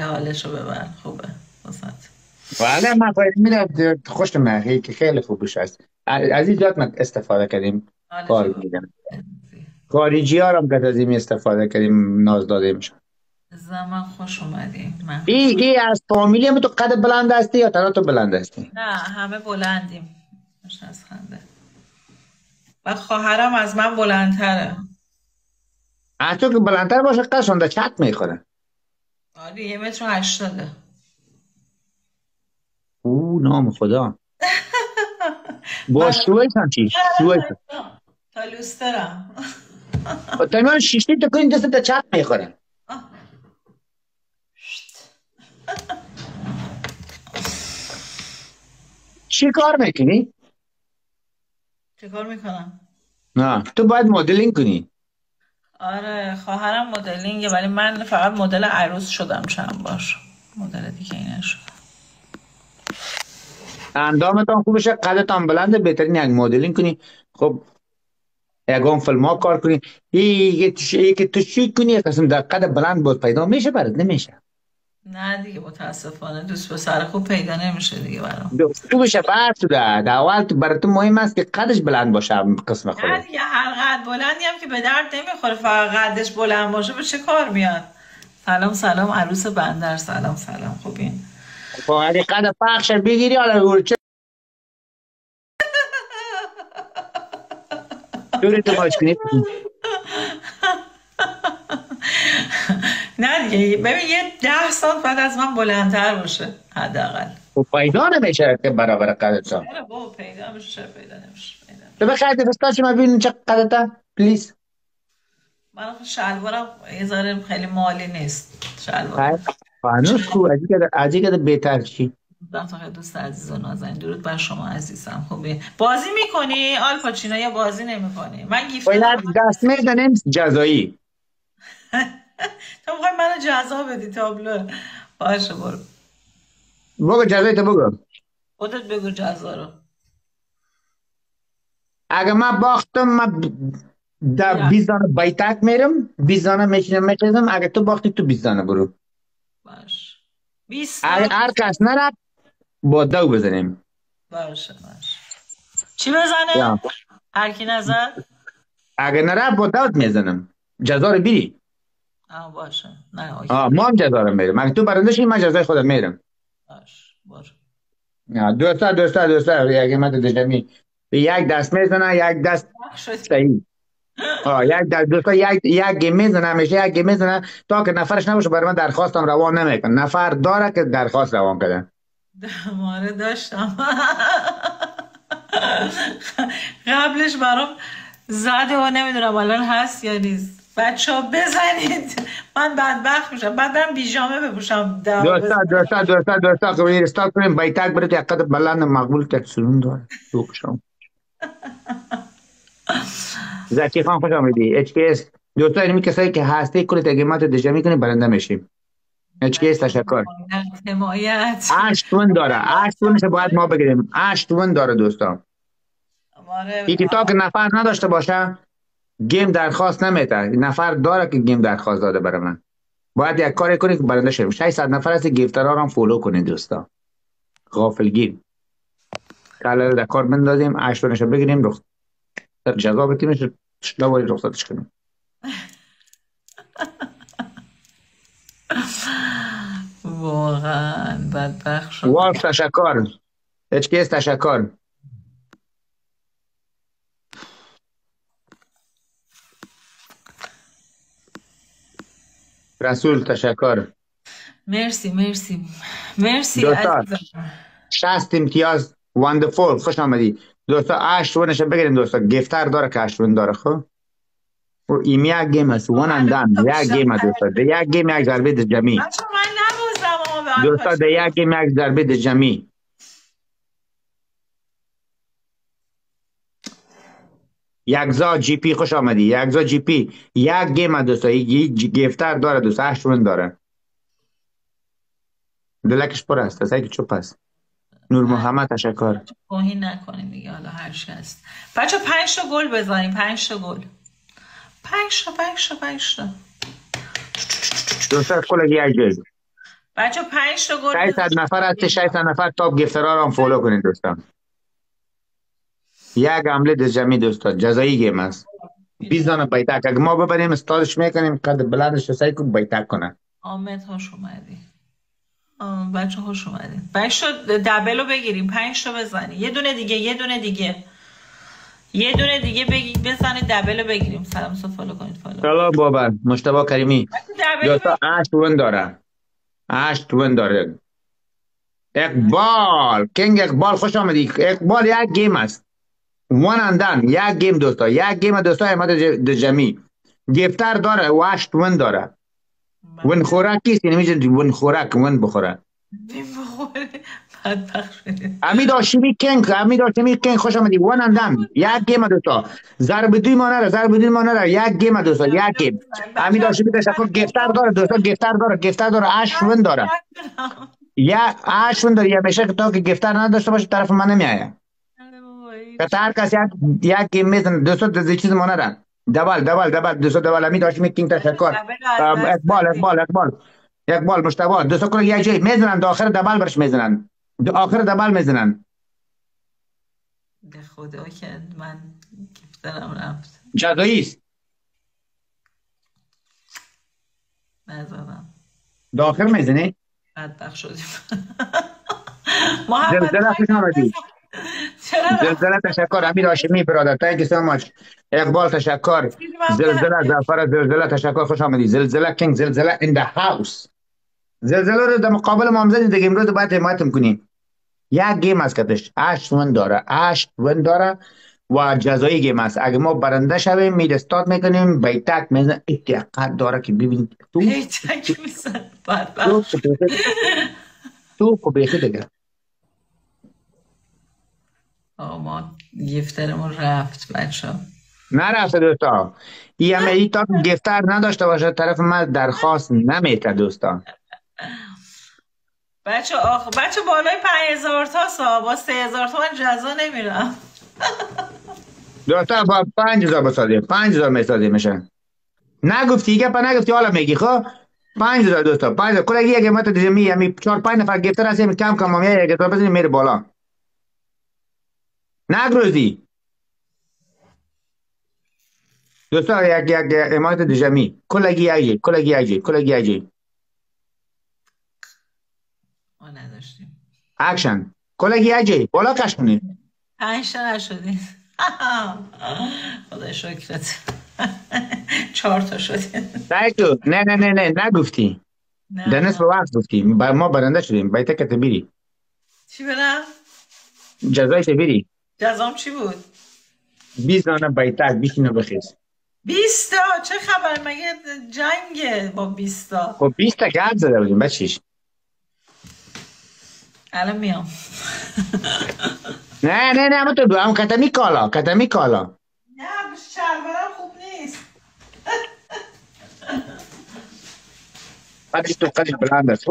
خیلی حالشو ببر خوبه. ولی من باید میره خوش مخی که خیلی خوبش هست. از این جات من استفاده کردیم. کار میدم خارجی ها هم که از این استفاده کردیم ناز داده میشه زمان خوش اومدیم ای ای از فامیلی هم تو قد بلند هستی یا تنها تو بلند هستی؟ نه همه بلندیم. از خنده. و خواهرم از من بلندتره. از تو که بلندتر باشه قشنده چت می‌خوره. آره یه متر و هشتاده. او نام خدا. با شویت هم چی؟ شویت تا لوسترم تا شیشتی تو کنی دست تا چت می‌خوره چی کار می‌کنی؟ چی کار می‌کنم؟ نه تو باید مدلینگ کنی. آره خواهرم مدلینگه ولی من فقط مدل عروس شدم چند بار. مدل دیگه اینه شدم اندامتان خوبشه؟ قدتان بلنده بهترین یک مدلینگ کنی. خب یکم فیلم ها کار کنی. یکی تو چی کنی؟ قسم در قد بلند بود پیدا میشه برات نمیشه. نه دیگه متاسفانه دوست سر خوب پیدا نمیشه دیگه برام. خوبشه بر تو در اول برای تو مهم است که قدش بلند باشه قسم خود نه دیگه هر قد بلندی هم که به درد نمی‌خوره فقط قدش بلند باشه به چه کار میاد؟ سلام سلام عروس بندر سلام سلام. خوبین خب اگه قد پخش بگیری حالا چه دوری تو باش کنید نه دیگه. ببین یه ده سال بعد از من بلندتر باشه حداقل. خب پیدا نمیشه که برابر قدرتا بابا پیدا میشه پیدا نمیشه تو بخیر دفستا چی ما ببینیم چه قدرتا پلیز. من شلوارم یه خیلی مالی نیست شلوار. هنوز خوب عجی که بهتر چی دوست عزیز و نازنین. درود بر شما عزیزم. خوبی بازی می‌کنی؟ آل پاچینا یا بازی نمی‌کنی؟ من گیفت دست میدنیم جزایی. تو می‌خوای منو جزا بدی تابلو. باشه برو. بگو جزایی تو بگو. خودت بگو جزا رو. اگه من باختم من در بیزانه بایتک میرم بیزانه میشینم میچیزم اگه تو باختی تو بیزانه برو. باش بیست هر کس نرد با دو بزنیم. باشه باشه. چی بزنه؟ هر کی نزد؟ اگه نره با دوت می‌زنم. جزا رو بیری. آه باشه. نه آه ما هم جزا رو میرم اگه تو برنده شی من جزای خودم میرم. باش باشه دوستا دوستا دوستا یک من دجمی یک دست می‌زنه یک دست صحیح. آه یک دست دوستا یک یک می‌زنه میشه یک می‌زنه تا که نفرش نباشه برای من درخواستم روان نمیکن نفر داره که درخواست روان کنه. ماره داشتم. قبلش برام زده و نمی‌دونم الان هست یا نیست. بچه ها بزنید. من بدبخت میشم. بعد برم بیجامه بپوشم. دوستا دوستا دوستا دوستا که بیر استاک کنیم. بایتک برید یک قدر بلند مقبول که سرون داره. بپوشم زکی خان خوش آمدی. اچ کیس دوستا اینمی کسایی که هستی کنید اگه دجا کنید برنده میشیم. کیس تشکر. حمایت اشتون داره. اشتونش باید ما بگیریم. اشتون داره دوستان. یکی تا که نفر نداشته باشه گیم درخواست نمیده. نفر داره که گیم درخواست داده برای من. باید یک کاری کنی که برنده شیم 600 نفر هستی گیفترها هم فولو کنید دوستان غافلگیر. کلا در کار بندازیم اشتونش بگیریم رخ جزا بتیمش شلواری رخصتش کنیم. واقعا بدبخت شد. واف تشکر. کیس تشکر. رسول تشکر. مرسی مرسی. مرسی دوستا شست امتیاز. واندفول خوش آمدی. دوستا اشت ونش بگیریم دوستا گفتر داره که اشت داره خب؟ این یک گیم است. ون اندن یک گیم دوستا یک گیم یک ضربه جمعی. دوستا ده یک گیم یک ضربه ده جمعی. یک زا جی پی خوش آمدی. یک زا جی پی. یک گیم دوستا یک گفتر داره. دوستا هشت ون داره. دلکش پر است. است که چوب است نور محمد تشکر. توهین نکنیم دیگه. حالا هر هست. بچه پنج تا گل بزنیم. پنج تا گل. پنج تا پنج تا پنج تا. دوستا کل یک گل بچه پنج تا گل 600 نفر هست 600 نفر تاپ گفترا هم فالو کنید دوستان. یک عمله در جمعی دوستان جزایی گیم است. 20 دانه بیتک. اگه ما ببریم استادش می‌کنیم قد بلندش سعی کن بیتک کنه. آمد خوش اومدی بچه خوش اومدین پنج تا دبل رو بگیریم. پنج تا بزنی یه دونه دیگه یه دونه دیگه. یه دونه دیگه بگی بزنید دبل رو بگیریم. سلام سو فالو کنید فالو سلام بابا مشتبه کریمی. دوستا هشت ون داره. هشت ون داره. اقبال. کنگ اقبال خوش آمدی. اقبال یک گیم است. وان اندن یک گیم دوستا. یک گیم دوستا احمد جمی گفتر داره. و هشت ون داره. ون خوراک کیست؟ یعنی ون خوراک ون بخوره. امید هاشمی کنگ امید هاشمی کنگ خوش آمدی. ون اندم یک گیم دوستا. ضرب دوی ما نره. ضرب دوی ما نره. یک گیم دوستا. یک گیم. امید هاشمی تشکر گفتر داره دوستا. گفتر داره. گفتر داره. اش ون داره. یا اش ون داره. یا میشه که تا که گفتر نداشته باشه طرف من نمیایه که هر کس یک یک گیم می‌زنه. دوستا دزی چیز ما نره دبل دبل دبل دوستا دبل امید هاشمی کنگ تشکر اقبال اقبال اقبال. اقبال مشتبه دوستا کنه یک جای می‌زنن. داخل دبل برش می‌زنن. آخر دبل می‌زنن. به خدا که من گفترم رفت. جزایی است. نزدم داخل می‌زنی؟ بدبخ شدیم. آمدی زلزله تشکر امیر هاشمی برادر تhank you so much. اقبال تشکر. زلزله زفر زلزله تشکر خوش آمدی زلزله کینگ زلزله in the house. زلزله رو در مقابل ما هم دیگه. امروز باید حمایت کنیم. یک گیم است کتش هشت ون داره. هشت ون داره و جزایی گیم است. اگه ما برنده شویم مید استاد می‌کنیم. بیتک میزن اتقاد داره که ببینید تو بیتک میزن تو خب بیخی ما گفترمون رفت بچه نرفته دوستا. ای همه ای تا گفتر نداشته باشه طرف من درخواست نمیته دوستان بچه آخ بچه بالای 5000 تا سا با 3000 تومن جزا نمیرم. دوستا با 5000 بسازیم 5000 می‌سازیم میشه. نگفتی پا نگفتی حالا میگی خب؟ 5000 دوستا 5000 کلا یک قیمت دیگه می یعنی 4 5 نفر گفتر هستیم کم کم ما یک تا بزنیم میره بالا. نگروزی. دوستا یک یک حمایت دژمی کلگی یجی کلگی یجی کلگی یجی ما نداشتیم. اکشن کلگی یجی بالا کش کنید. پنج تا نشدیم خدا شکرت. چهار تا شدیم نه نه نه نه نگفتی. در نصف وقت گفتی. ما برنده شدیم. بیته که بیری چی برم؟ جزایش بیری. جزام چی بود؟ 20 دانه بیتک بیشینو بخیز. 20 تا؟ چه خبر؟ مگه جنگه با 20 تا؟ خب 20 تا گرد زده بودیم بچیش الان میام. نه نه نه اما تو هم کتمی کالا کتمی کالا. نه شلوارم خوب نیست. بعدش تو قدش بلند است.